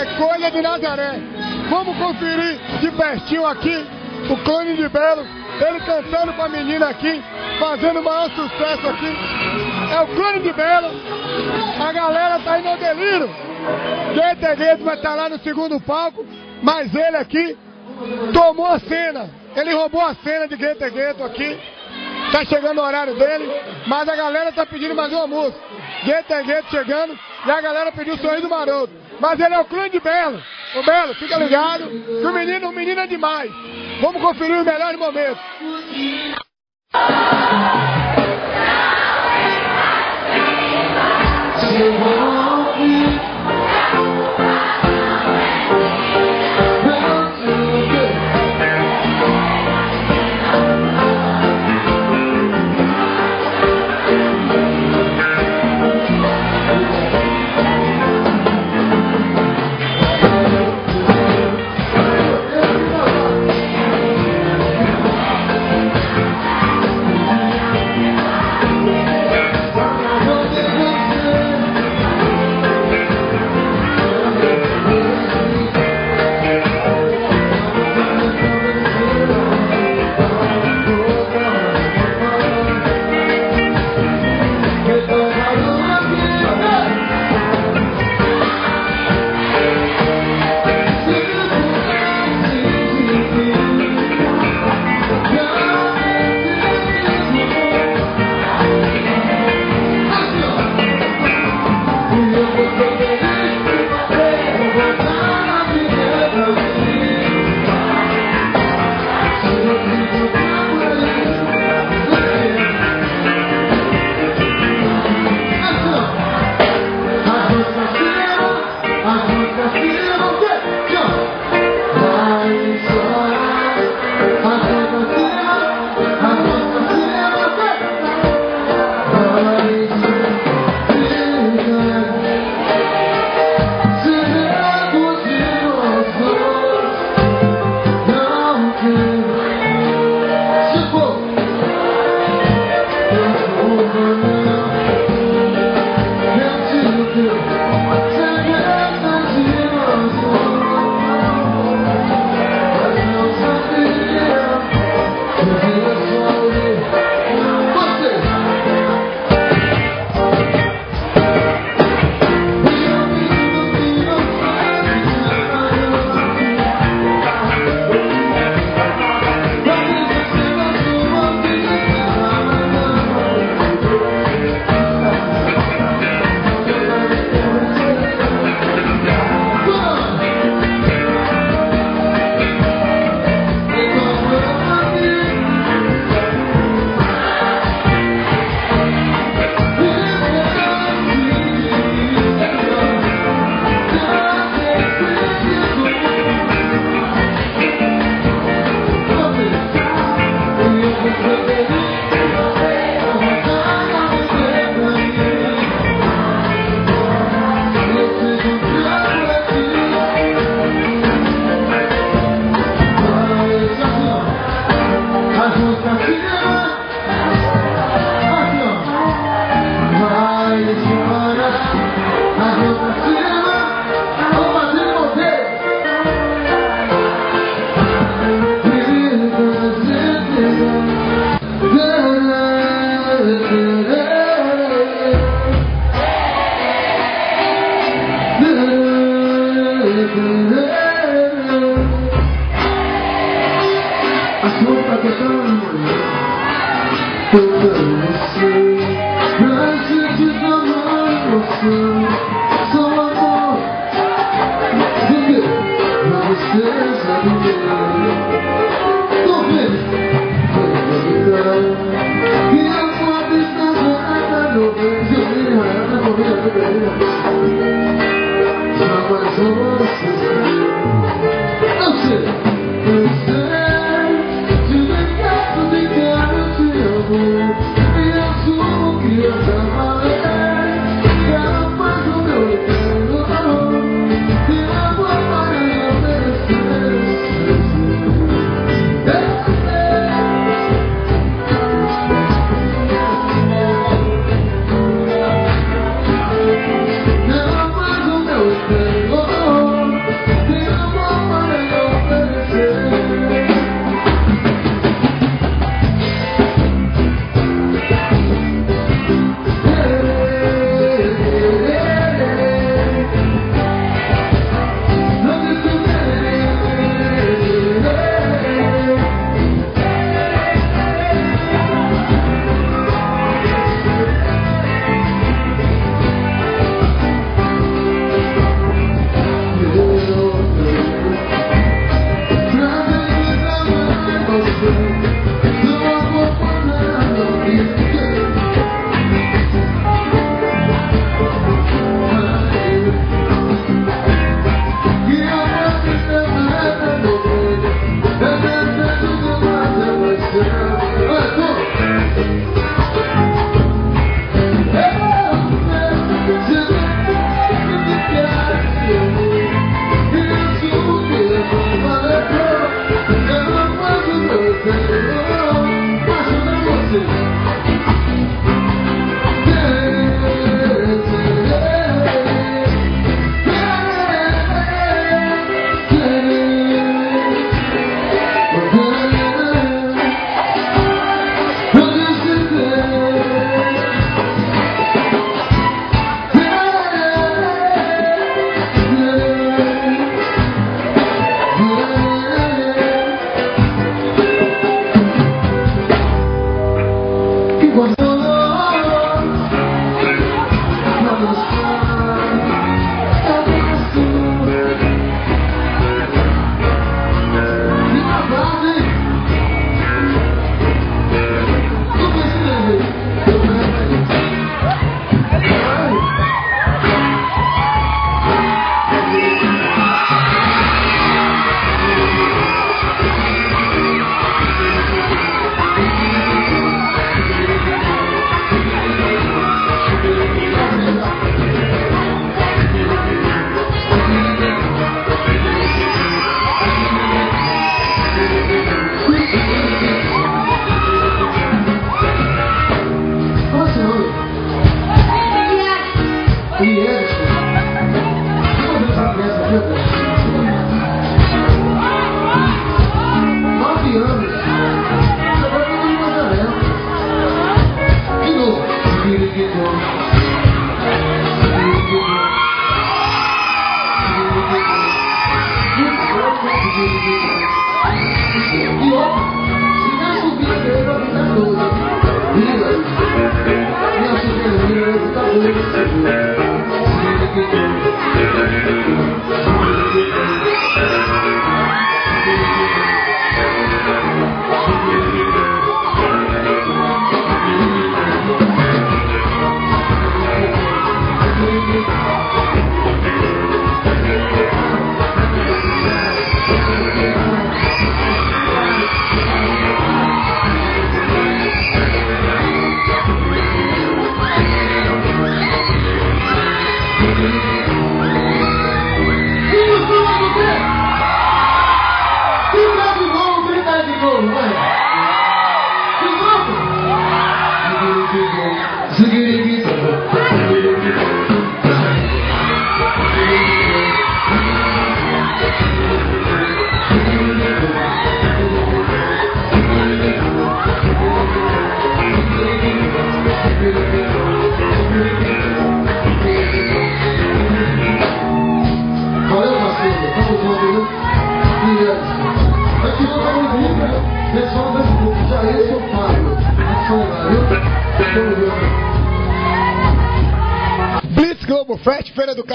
é coisa de Nazaré. Vamos conferir de pertinho aqui o clone de Belo, ele cantando com a menina aqui, fazendo o maior sucesso aqui. É o clone de Belo, a galera tá indo ao delírio. Gueto Gueto vai estar lá no segundo palco, mas ele aqui tomou a cena. Ele roubou a cena de Gueto Gueto aqui. Tá chegando o horário dele, mas a galera tá pedindo mais uma música. Gueto Gueto chegando e a galera pediu o sorriso maroto. Mas ele é o clã de Belo. O Belo, fica ligado que o menino, o menino é demais. Vamos conferir os melhores momentos. Thank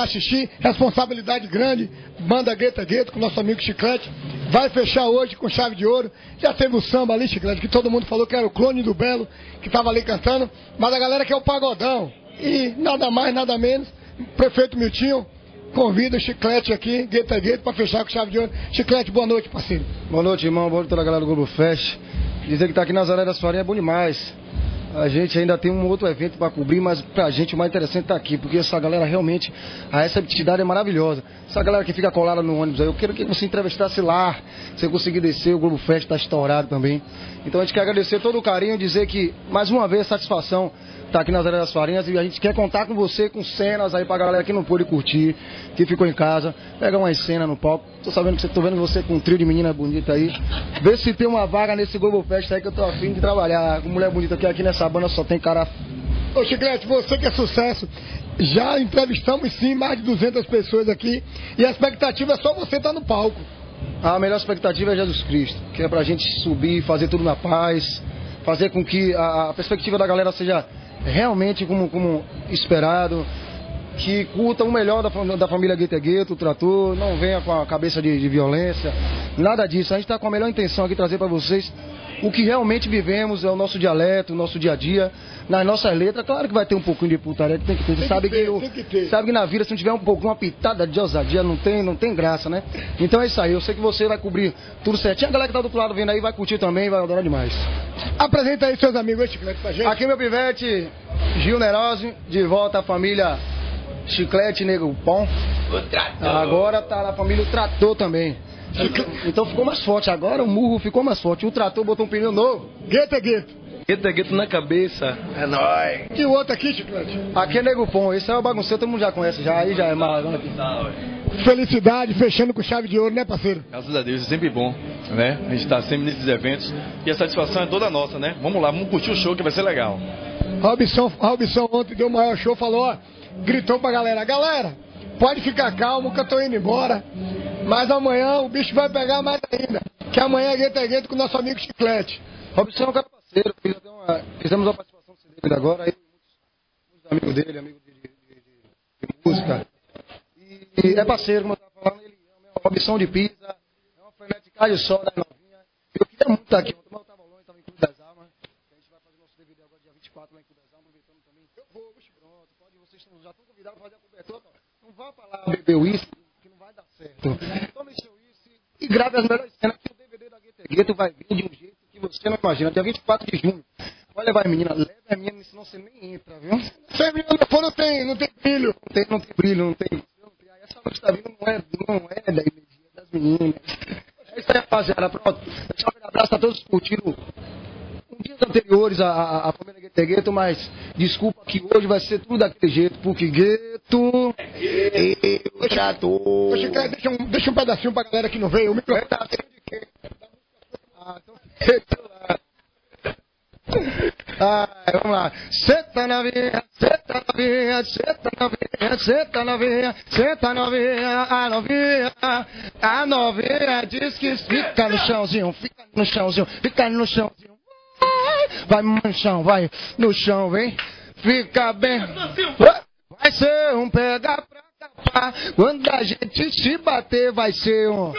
Do Caxixi, responsabilidade grande, banda Gueta Gueto com nosso amigo Chiclete. Vai fechar hoje com chave de ouro. Já teve o samba ali, Chiclete, que todo mundo falou que era o clone do Belo, que estava ali cantando. Mas a galera quer o pagodão. E nada mais, nada menos. Prefeito Miltinho convida o Chiclete aqui, Gueta Gueto, para fechar com chave de ouro. Chiclete, boa noite, parceiro. Boa noite, irmão. Boa noite toda a galera do Globo Fest. Dizer que tá aqui na Zaré das Farinhas é bom demais. A gente ainda tem um outro evento para cobrir, mas pra gente o mais interessante tá aqui, porque essa galera realmente, a receptividade é maravilhosa. Essa galera que fica colada no ônibus aí, eu quero que você entrevistasse lá, você conseguir descer, o Globo Fest tá estourado também. Então a gente quer agradecer todo o carinho, dizer que, mais uma vez, satisfação tá aqui na Zaré das Farinhas e a gente quer contar com você, com cenas aí pra galera que não pôde curtir, que ficou em casa, pegar uma cena no palco. Tô sabendo que você tô vendo você com um trio de menina bonita aí. Vê se tem uma vaga nesse Globo Fest aí que eu tô afim de trabalhar com mulher bonita, porque aqui nessa banda só tem cara. Ô Chiclete, você que é sucesso, já entrevistamos sim mais de 200 pessoas aqui e a expectativa é só você estar no palco. A melhor expectativa é Jesus Cristo, que é pra gente subir, fazer tudo na paz, fazer com que a, a perspectiva da galera seja realmente como, como esperado, que curta o melhor da, da família Gueto é Gueto, o trator, não venha com a cabeça de, de violência, nada disso. A gente está com a melhor intenção aqui trazer para vocês o que realmente vivemos, é o nosso dialeto, o nosso dia a dia, nas nossas letras. Claro que vai ter um pouquinho de putaria, que tem que ter. Você que sabe ter, que, o- tem que ter. sabe que na vida, se não tiver um pouco, uma pitada de ousadia, não tem, não tem graça, né? Então é isso aí, eu sei que você vai cobrir tudo certinho. A galera que tá do outro lado vendo aí vai curtir também, vai adorar demais. Apresenta aí seus amigos, Chiclete, pra gente. Aqui meu pivete, Gil Nerose, de volta à família Chiclete Negro Pão. Agora tá na família o Trator também. Então ficou mais forte. Agora o murro ficou mais forte. O Trator botou um pneu novo. Gueta Gueto. Gueto é gueto na cabeça. É nóis. E o outro aqui, Chiclete? Aqui é Negro Pão. Esse é o bagunceiro, todo mundo já conhece já. Aí já é aqui. Felicidade, fechando com chave de ouro, né, parceiro? Graças a Deus, é sempre bom, né? A gente tá sempre nesses eventos e a satisfação é toda nossa, né? Vamos lá, vamos curtir o show que vai ser legal. Robson, Robson ontem deu o maior show, falou, ó, gritou pra galera, galera, pode ficar calmo que eu tô indo embora, mas amanhã o bicho vai pegar mais ainda, que amanhã é gueto é gueto com o nosso amigo Chiclete. Robson é um cara parceiro. uma- Fizemos uma participação dele agora. Aí, muitos, amigos dele, amigos de, de- de- de- música. E é parceiro, como eu estava falando. Ele é uma opção de pizza. É uma freneticagem só da novinha. Eu queria muito estar aqui. Mas eu estava longe, estava em Clube das Almas. A gente vai fazer nosso DVD agora dia 24 lá em Clube das Almas. Aproveitando também. Eu vou, pronto. Pode, vocês estão- já estão convidados a fazer a cobertura. Não vá pra lá beber uísque, que não vai dar certo. Tome seu uísque e grave as melhores cenas. Que o DVD da Gueto Gueto vai vir de um jeito que você não imagina. Dia 24 de junho. Vai levar a menina, leve a menina, senão você nem entra, viu? Se a menina não tem, não tem brilho. Não tem, não tem brilho, não tem. não tem- aí Essa noite tá vindo não é, não é da energia das meninas. É isso aí, rapaziada. Pronto. Deixa um abraço a todos que curtiram dias anteriores a, a, a é Gueto, mas desculpa que hoje vai ser tudo daquele jeito, porque Gueto. Eu trator. Ô Chiclete, deixa um, deixa um pedacinho pra galera que não veio, o microfone tá de quem? Ah, então. Ai, vamos lá. Senta na vinha, senta na vinha, senta na vinha, novinha, senta novinha, senta novinha, a novinha, a novinha diz que fica no chãozinho, fica no chãozinho, fica no chãozinho. Vai, vai no chão, vai no chão, vem, fica bem. Vai ser um pega pra capar, quando a gente se bater vai ser um...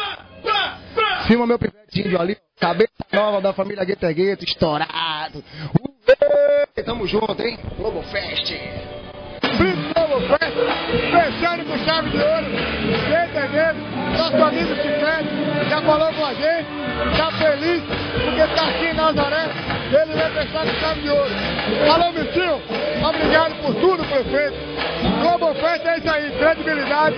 Filma meu pivetinho ali, cabeça nova da família Gueto Gueto, estourado. Uê, tamo junto, hein? Globo Fest. Globo Fest, fechando com chave de ouro. Gueto Gueto, nosso amigo Chiclete, já falou com a gente, tá feliz, porque tá aqui em Nazaré, ele vai fechar com chave de ouro. Alô, Mitinho, obrigado por tudo, prefeito. Globo Fest é isso aí, credibilidade,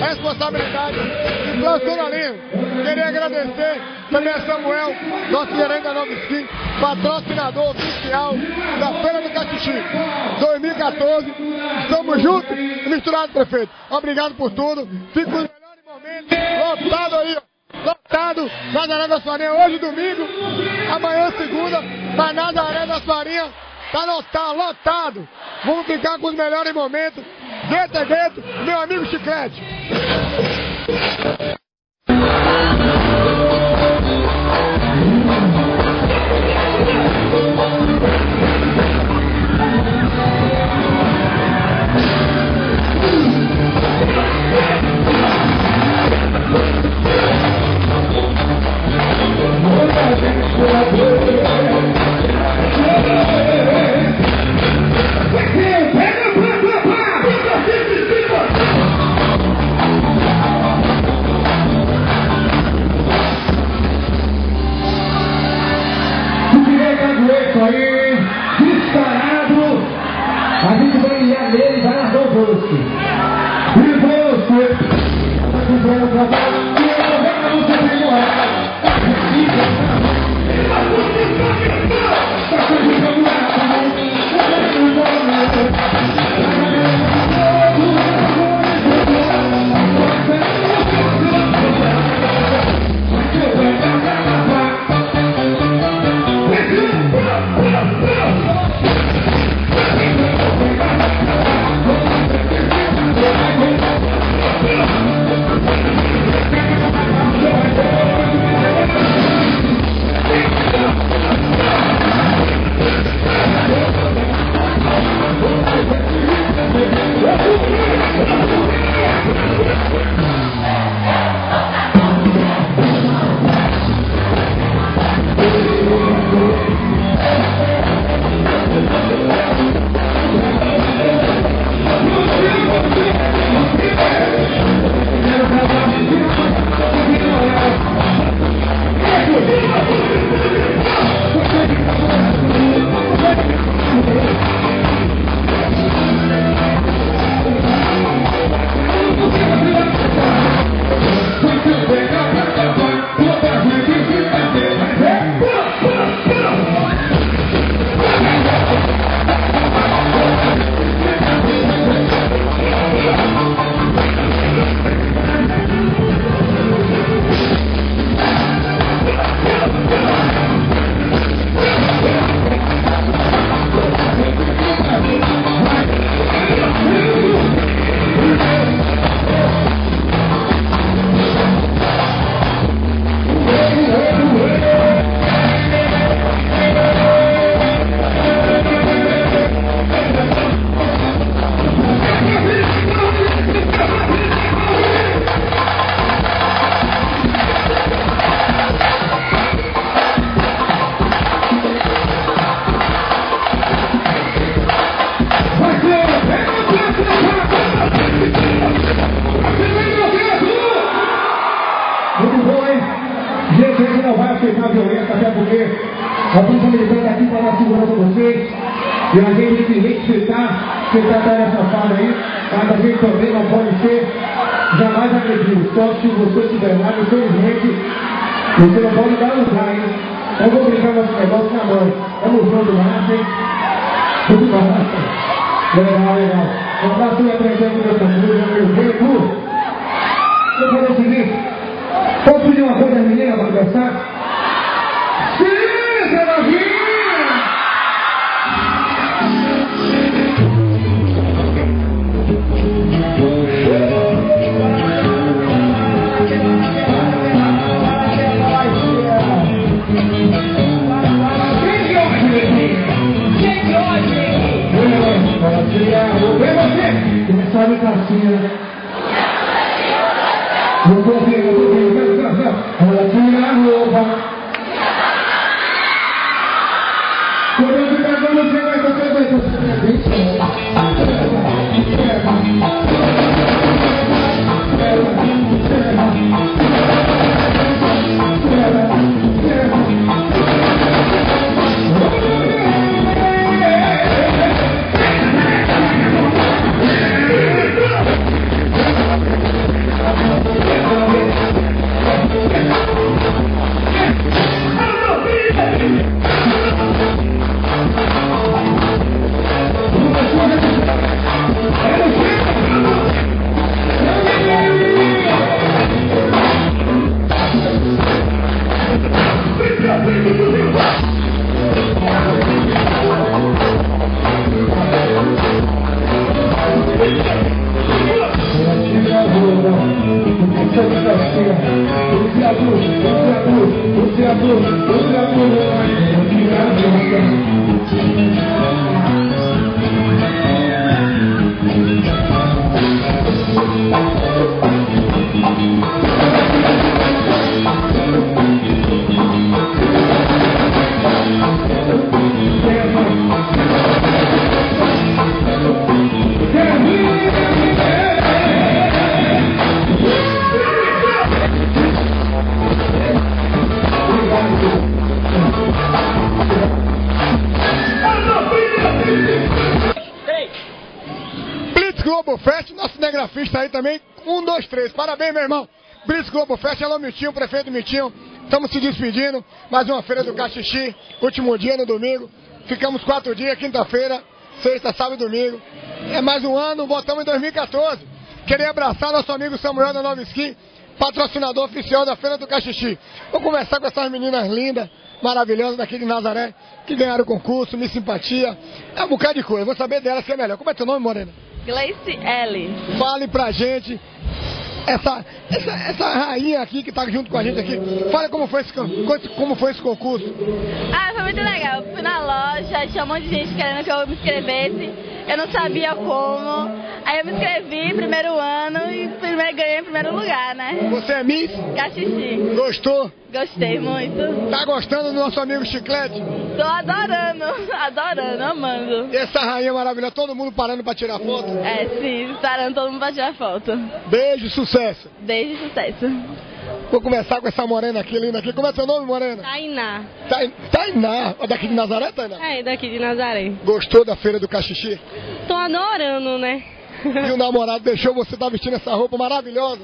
responsabilidade e profissionalismo. Queria agradecer também a Samuel, nosso gerente da 95, patrocinador oficial da Feira do Caxixi 2014. Estamos juntos e misturados, prefeito. Obrigado por tudo. Fico Nazaré das Farinhas hoje domingo, amanhã segunda, mas Nazaré das Farinhas tá lotado, lotado. Vamos ficar com os melhores momentos. É dentro, meu amigo Chiclete. Se identificar, você está nessa fala aí, mas a gente também não pode ser jamais agredido. Só se você estiver lá, infelizmente, você não pode dar lugar, hein? Eu vou brincar com esse negócio na mão. Vamos junto, massa, hein? Tudo massa. Legal, legal. Um abraço e apresento meu família, meu jeito. Eu vou fazer o seguinte. Posso pedir uma coisa às meninas para conversar? Thank you. Thank you. Globo Fest, nosso cinegrafista aí também. Um, dois, três. Parabéns, meu irmão. Blitz Globo Fest, alô Mitinho, prefeito Mitinho. Estamos se despedindo. Mais uma feira do Caxixi. Último dia no domingo. Ficamos quatro dias, quinta-feira, sexta, sábado e domingo. É mais um ano, voltamos em 2014. Queria abraçar nosso amigo Samuel da Nova patrocinador oficial da Feira do Caxixi. Vou conversar com essas meninas lindas, maravilhosas daqui de Nazaré, que ganharam o concurso, me simpatia. É um bocado de coisa, vou saber delas que é melhor. Como é teu nome, Morena? Gleice L. Fale pra gente, essa, essa, essa rainha aqui que tá junto com a gente aqui, fale como foi esse, como foi esse concurso. Ah, foi muito legal. Fui na loja, tinha um monte de gente querendo que eu me inscrevesse. Eu não sabia como. Aí eu me inscrevi, primeiro ano, e primeiro, ganhei em primeiro lugar, né? Você é Miss? Caxixi. Gostou? Gostei muito. Tá gostando do nosso amigo Chiclete? Tô adorando, adorando, amando. E essa rainha maravilhosa, todo mundo parando pra tirar foto? É, sim, esperando todo mundo pra tirar foto. Beijo, sucesso. Beijo e sucesso. Vou começar com essa morena aqui, linda aqui. Como é teu nome, morena? Tainá. Tai- Tainá. É Daqui de Nazaré, Tainá? É, daqui de Nazaré. Gostou da feira do Caxixi? Tô adorando, né? E o namorado deixou você estar vestindo essa roupa maravilhosa?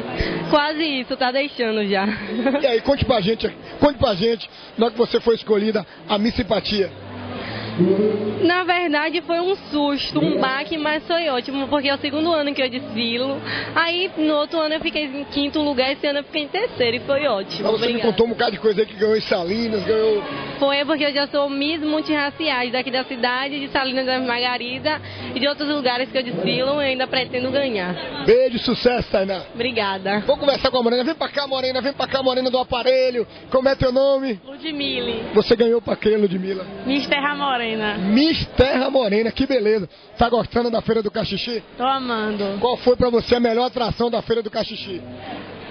Quase isso, tá deixando já. E aí, conte pra gente, conte pra gente, na hora que você foi escolhida, a Miss Simpatia. Na verdade foi um susto, um baque, mas foi ótimo, porque é o segundo ano que eu desfilo. Aí no outro ano eu fiquei em quinto lugar, esse ano eu fiquei em terceiro e foi ótimo. Mas você me contou um bocado de coisa aí que ganhou em Salinas, ganhou. Foi porque eu já sou Miss Multirraciais daqui da cidade, de Salinas da Margarida e de outros lugares que eu desfilo eu ainda pretendo ganhar. Beijo, sucesso, Tainá. Obrigada. Vou conversar com a Morena. Vem pra cá, Morena, vem pra cá, Morena do aparelho. Como é teu nome? Ludmille, Você ganhou pra quê, Ludmilla? Miss Terra Morena. Miss Terra Morena, que beleza. Tá gostando da Feira do Caxixi? Tô amando. Qual foi pra você a melhor atração da Feira do Caxixi?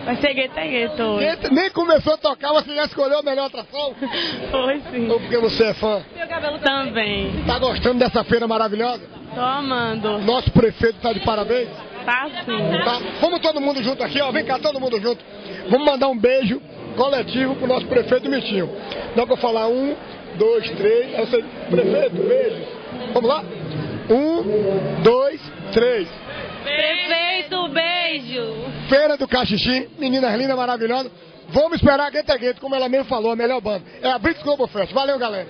Vai ser gueto gueto. Esse Nem começou a tocar, você já escolheu a melhor atração? Foi sim. Ou porque você é fã? Meu cabelo também. Tá gostando dessa feira maravilhosa? Tô amando. Nosso prefeito tá de parabéns. Tá sim. Tá? Vamos todo mundo junto aqui, ó. Vem cá, todo mundo junto. Vamos mandar um beijo coletivo pro nosso prefeito Mitinho. Dá pra falar um, dois, três. Eu sei, prefeito, beijos. Vamos lá? Um, dois, três. Prefeito, beijo. Feira do Caxixi, meninas lindas, maravilhosas. Vamos esperar a Gueta Gueto, como ela mesmo falou, a melhor banda. É a Brits Global Fest. Valeu, galera.